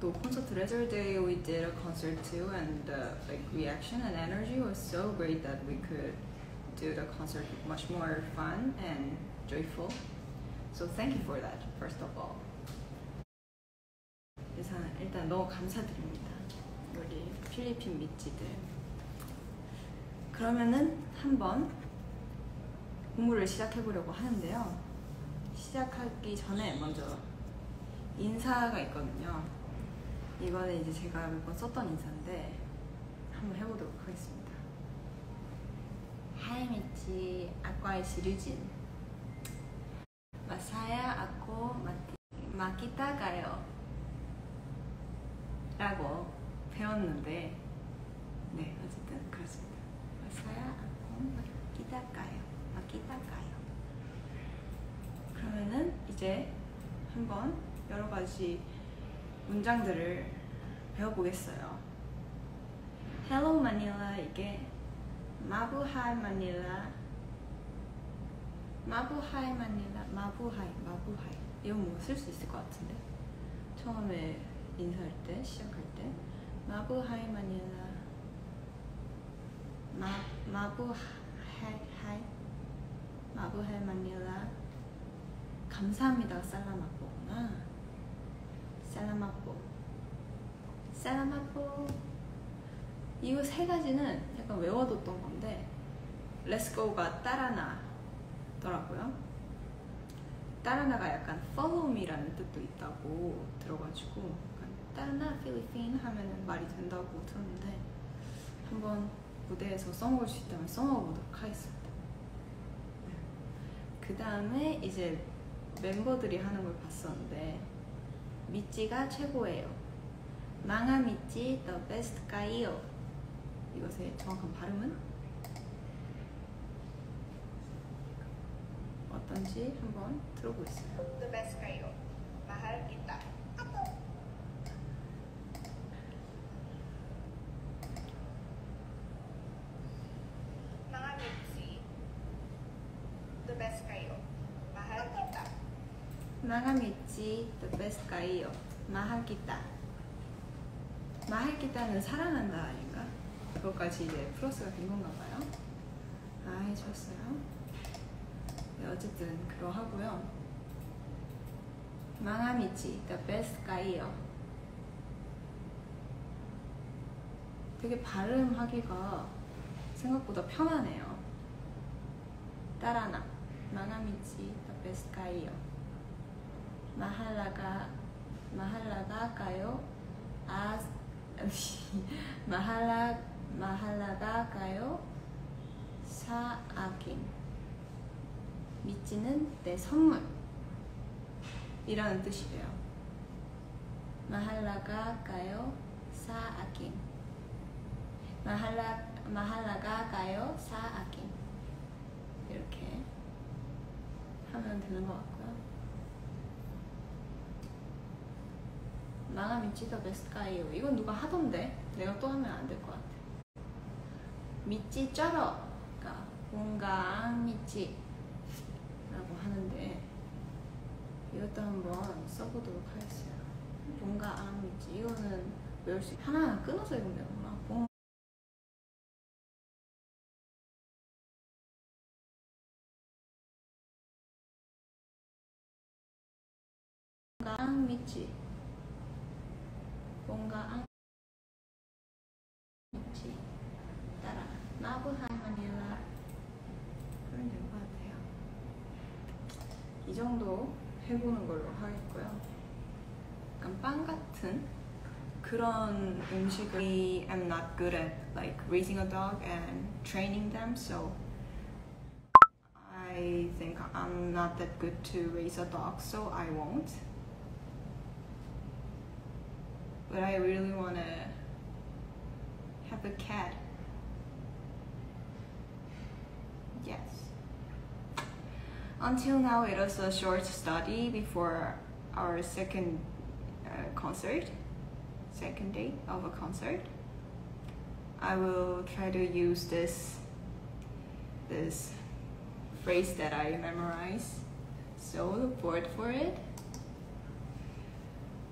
또 콘서트 레저럴 day we did a concert too and the like reaction and energy was so great that we could do the concert much more fun and joyful. So thank you for that first of all. 일단, 일단 너무 감사드립니다. 우리 필리핀 미찌들. 그러면은 한번 공부를 시작해 보려고 하는데요. 시작하기 전에 먼저 인사가 있거든요. 이거는 이제 제가 몇 번 썼던 인사인데 한번 해보도록 하겠습니다. Hai Michi, aku Aishi Ryujin. Masaya aku mati, makita 가요. 라고 배웠는데 네 어쨌든 그렇습니다. Masaya aku makita 가요. makita 가요. 그러면은 이제 한번 여러 가지 문장들을 배워보겠어요. Hello Manila. 이게 마부하이 마닐라 마부하이 마닐라 마부하이 마부하이. 이건 뭐 쓸 수 있을 것 같은데? 처음에 인사할 때 시작할 때. 마부하이 마닐라 Ma Mabuhay hi. Mabuhay Manila 감사합니다 살라마뽀구나 살라마뽀 살라마뽀 이거 세 가지는 약간 외워뒀던 건데 Let's go가 따라나더라고요. 따라나가 약간 follow me라는 뜻도 있다고 들어가지고 tara na 필리핀 하면은 말이 된다고 들었는데 한번 무대에서 써먹을 수 있다면 써먹어보도록 하겠습니다. 그 다음에 이제 멤버들이 하는 걸 봤었는데 미찌가 최고예요. 망아 미찌 the best 가이요. 이것의 정확한 발음은 어떤지 한번 들어보겠어요. The best. Mahal 미찌 the best 가이요. 마하기타. 마하기타는 사랑한다 아닌가? 그것까지 이제 플러스가 된 건가 봐요. 아 해줬어요. 네, 어쨌든 그거 하고요. 망아미치 the best 가이요. 되게 발음하기가 생각보다 편하네요. 따라나 망아미치 the best 가이요. 마할라가 마할라가 가요. 아 마할라 마할라가 가요. 사아긴 미찌는 내 선물 이라는 뜻이래요. 마할라가 가요. 사아긴 마할라 마할라가 가요. 사아긴 이렇게 하면 되는 것 같고요. 마가 미치 더 베스트 가이요. 이건 누가 하던데 내가 또 하면 안 될 것 같아. 미치 쩔어가 뭔가 미치라고 하는데 이것도 한번 써보도록 하겠어요. 뭔가 안 미치 이거는 외울 수 하나 끊어서 읽으면 되구나. 뭔가 안 미치 뭔가 안 미치 따라 마부하이 마닐라 그러면 될것 같아요. 이 정도 해보는 걸로 하겠고요. 약간 빵 같은 그런 음식이 I'm not good at like raising a dog and training them, so I think I'm not that good to raise a dog, so I won't. But I really want to have a cat. Yes. Until now, it was a short study before our second uh, concert, second day of a concert. I will try to use this this phrase that I memorize. So look forward for it.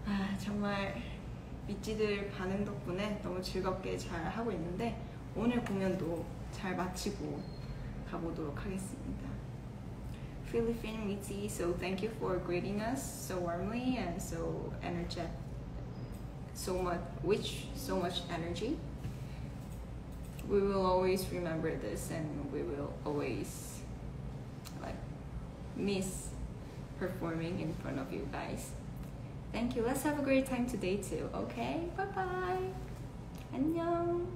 아, 정말 미찌들 반응 덕분에 너무 즐겁게 잘 하고 있는데 오늘 공연도 잘 마치고 가보도록 하겠습니다. Philippine Mitzi, so thank you for greeting us so warmly and so energetic, so much, which so much energy. We will always remember this, and we will always like miss performing in front of you guys. Thank you. Let's have a great time today too. Okay. Bye bye. 안녕.